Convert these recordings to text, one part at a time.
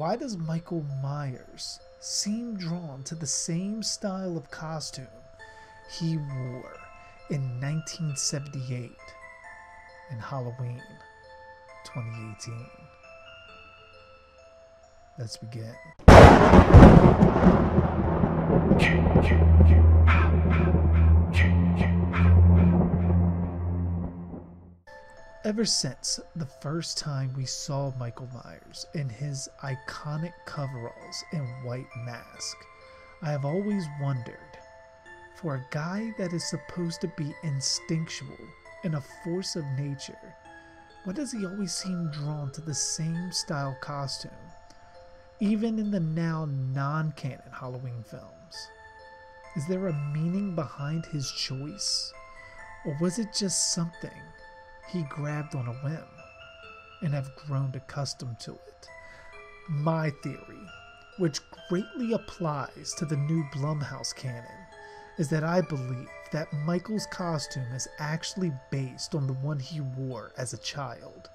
why does Michael Myers seem drawn to the same style of costume he wore in 1978 in Halloween 2018? Let's begin. Ever since the first time we saw Michael Myers in his iconic coveralls and white mask, I have always wondered for a guy that is supposed to be instinctual and a force of nature, why does he always seem drawn to the same style costume, even in the now non canon Halloween films? Is there a meaning behind his choice? Or was it just something he grabbed on a whim and have grown accustomed to it. My theory, which greatly applies to the new Blumhouse canon, is that I believe that Michael's costume is actually based on the one he wore as a child.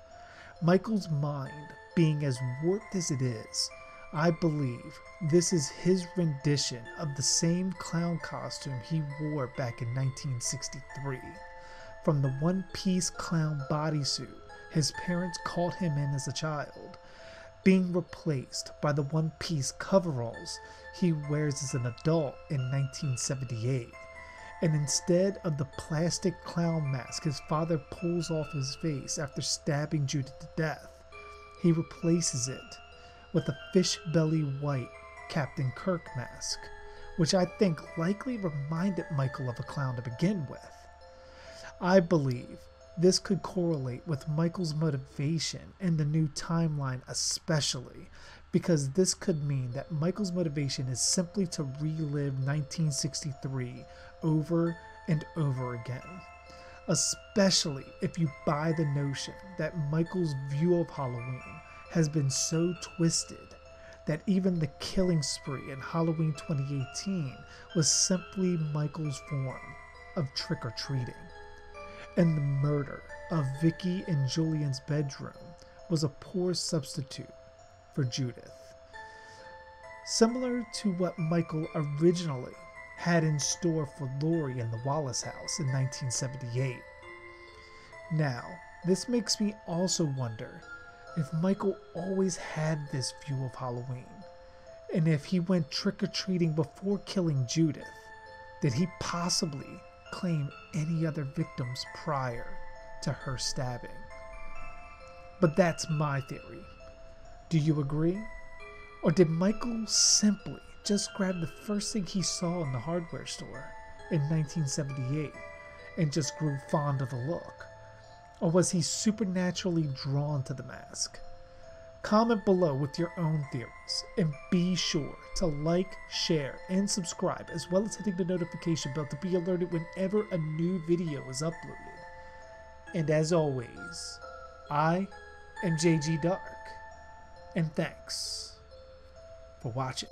Michael's mind being as warped as it is, I believe this is his rendition of the same clown costume he wore back in 1963 from the one piece clown bodysuit his parents caught him in as a child, being replaced by the one piece coveralls he wears as an adult in 1978. And instead of the plastic clown mask his father pulls off his face after stabbing Judith to death, he replaces it with a fish belly white Captain Kirk mask, which I think likely reminded Michael of a clown to begin with. I believe this could correlate with Michael's motivation in the new timeline, especially because this could mean that Michael's motivation is simply to relive 1963 over and over again. Especially if you buy the notion that Michael's view of Halloween has been so twisted that even the killing spree in Halloween 2018 was simply Michael's form of trick or treating and the murder of Vicky in Julian's bedroom was a poor substitute for Judith. Similar to what Michael originally had in store for Laurie in the Wallace house in 1978. Now, this makes me also wonder if Michael always had this view of Halloween, and if he went trick or treating before killing Judith, did he possibly claim any other victims prior to her stabbing. But that's my theory. Do you agree? Or did Michael simply just grab the first thing he saw in the hardware store in 1978 and just grew fond of the look? Or was he supernaturally drawn to the mask? Comment below with your own theories and be sure to like, share, and subscribe as well as hitting the notification bell to be alerted whenever a new video is uploaded. And as always, I am JG Darhk, and thanks for watching.